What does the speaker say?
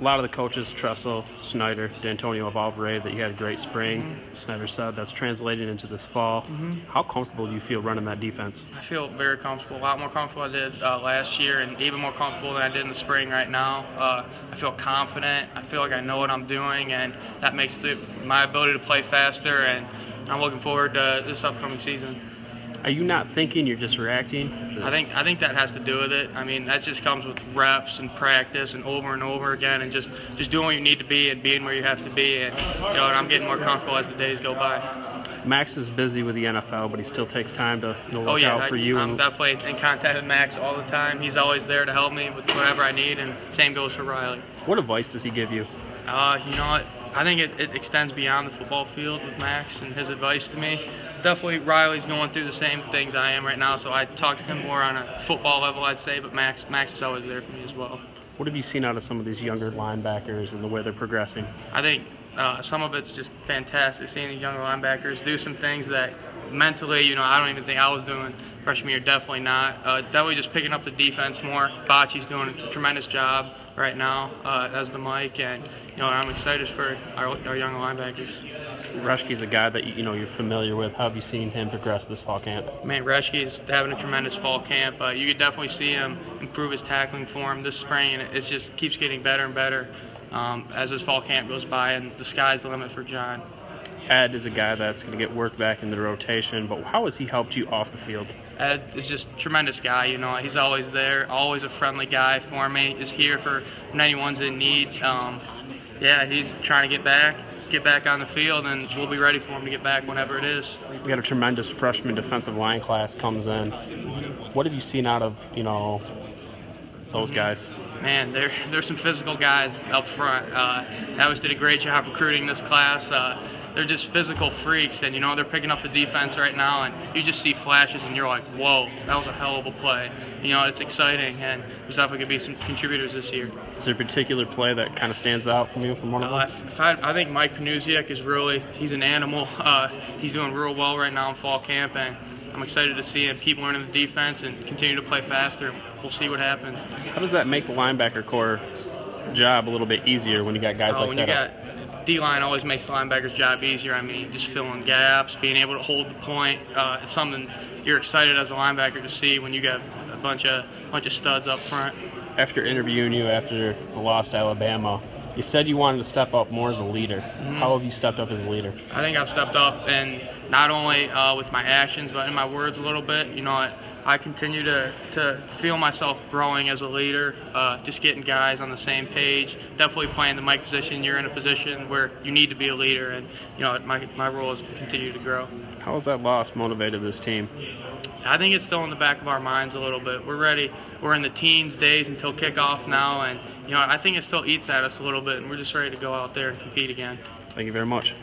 A lot of the coaches, Tressel, Snyder, Dantonio, have all raved that you had a great spring. Snyder said that's translated into this fall. How comfortable do you feel running that defense? I feel very comfortable, a lot more comfortable than I did uh, last year, and even more comfortable than I did in the spring right now. Uh, I feel confident. I feel like I know what I'm doing, and that makes the, my ability to play faster. And I'm looking forward to this upcoming season. Are you not thinking, you're just reacting? I think I think that has to do with it. I mean, that just comes with reps and practice and over and over again, and just just doing what you need to be and being where you have to be. And you know, and I'm getting more comfortable as the days go by. Max is busy with the NFL, but he still takes time to you look Oh yeah, out for I, you. I'm definitely in contact with Max all the time. He's always there to help me with whatever I need, and same goes for Riley. what advice does he give you? Uh, you know what? I think it, it extends beyond the football field with Max and his advice to me. Definitely, Riley's going through the same things I am right now, so I talk to him more on a football level, I'd say. But Max, Max is always there for me as well. What have you seen out of some of these younger linebackers and the way they're progressing? I think uh, some of it's just fantastic seeing these younger linebackers do some things that mentally, you know, I don't even think I was doing freshman year. Definitely not. Uh, definitely just picking up the defense more. Bachie's doing a tremendous job right now uh, as the mic, and you know, I'm excited for our, our young linebackers. Reschke's a guy that you know you're familiar with. How have you seen him progress this fall camp? Man, Reschke's having a tremendous fall camp. Uh, you could definitely see him improve his tackling form this spring, and it just keeps getting better and better um, as his fall camp goes by, and the sky's the limit for Jon. Ed is a guy that's going to get work back in the rotation, but how has he helped you off the field? Ed is just a tremendous guy. You know, he's always there, always a friendly guy for me. Is here for when anyone's in need. Um, yeah, he's trying to get back, get back on the field, and we'll be ready for him to get back whenever it is. We got a tremendous freshman defensive line class comes in. What have you seen out of you know those guys? Man, there there's some physical guys up front. Uh, Elvis did a great job recruiting this class. Uh, they're just physical freaks, and you know they're picking up the defense right now, and you just see flashes, and you're like, whoa, that was a hell of a play. You know, it's exciting, and there's definitely gonna be some contributors this year. Is there a particular play that kind of stands out from you from one of Uh, them? I, I think Mike Panasiuk is really, he's an animal. Uh, he's doing real well right now in fall camp, and I'm excited to see him keep learning the defense and continue to play faster. We'll see what happens. How does that make the linebacker corps job a little bit easier when you got guys Oh, like when that? you up? got D line, always makes the linebacker's job easier. I mean, just filling gaps, being able to hold the point. Uh, it's something you're excited as a linebacker to see when you got a bunch of bunch of studs up front. After interviewing you after the loss to Alabama, you said you wanted to step up more as a leader. Mm-hmm. How have you stepped up as a leader? I think I've stepped up, and not only uh, with my actions, but in my words a little bit. You know, I, I continue to, to feel myself growing as a leader, uh, just getting guys on the same page. Definitely playing the mic position. You're in a position where you need to be a leader, and you know, my, my role is to continue to grow. How has that loss motivated this team? I think it's still in the back of our minds a little bit. We're ready. We're in the teens days until kickoff now, and you know, I think it still eats at us a little bit, and we're just ready to go out there and compete again. Thank you very much.